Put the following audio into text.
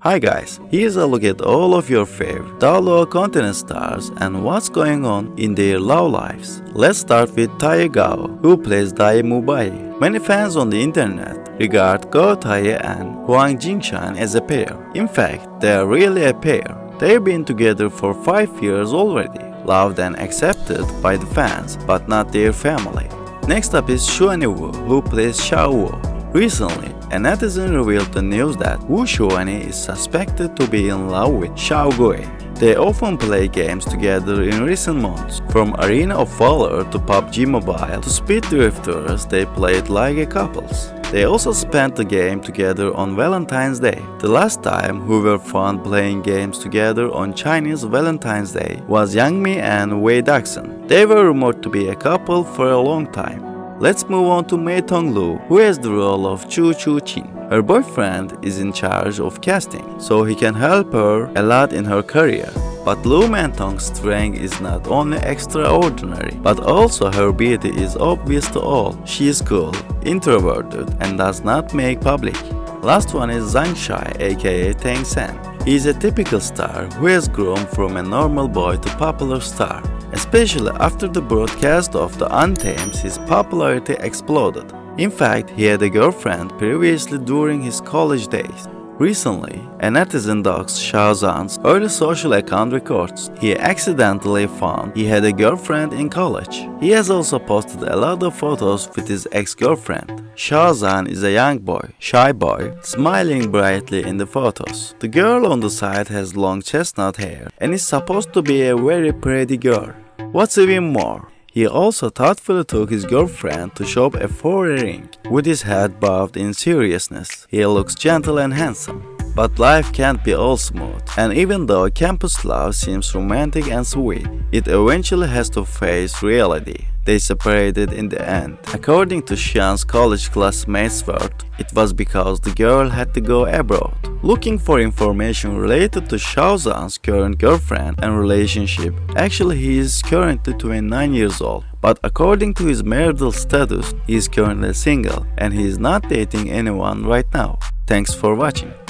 Hi guys, here's a look at all of your favorite Douluo continent stars and what's going on in their love lives. Let's start with Tae Gao, who plays Dai Mubai. Many fans on the internet regard Gao Tae and Huang Jingshan as a pair. In fact, they are really a pair. They've been together for 5 years already, loved and accepted by the fans, but not their family. Next up is Xuanyi Wu, who plays Xiao Wu. Recently, a netizen revealed the news that Wu Xuanyi is suspected to be in love with Xiao Gui. They often play games together in recent months. From Arena of Valor to PUBG Mobile to Speed Drifters, they played like a couples. They also spent the game together on Valentine's Day. The last time we were found playing games together on Chinese Valentine's Day was Yang Mi and Wei Daxun. They were rumored to be a couple for a long time. Let's move on to Meitong Liu, who has the role of Chu Chu Chin. Her boyfriend is in charge of casting, so he can help her a lot in her career. But Liu Meitong's strength is not only extraordinary, but also her beauty is obvious to all. She is cool, introverted, and does not make public. Last one is Zhan Xiao, aka Tang San. He is a typical star who has grown from a normal boy to popular star. Especially after the broadcast of the Untamed, his popularity exploded. In fact, he had a girlfriend previously during his college days. Recently, a netizen dogs Xiao Zhan's early social account records. He accidentally found he had a girlfriend in college. He has also posted a lot of photos with his ex-girlfriend. Xiao Zhan is a young boy, shy boy, smiling brightly in the photos. The girl on the side has long chestnut hair and is supposed to be a very pretty girl. What's even more, he also thoughtfully took his girlfriend to shop a foreign ring. With his head bowed in seriousness, he looks gentle and handsome. But life can't be all smooth, and even though campus love seems romantic and sweet, it eventually has to face reality. They separated in the end. According to Xian's college classmates' word, it was because the girl had to go abroad. Looking for information related to Xiao Zhan's current girlfriend and relationship, actually he is currently 29 years old. But according to his marital status, he is currently single and he is not dating anyone right now. Thanks for watching.